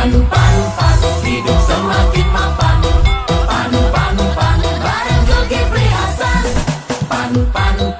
Panu panu panu hidup semakin mapan. Panu panu panu bareng Zulkifli Hasan Panu panu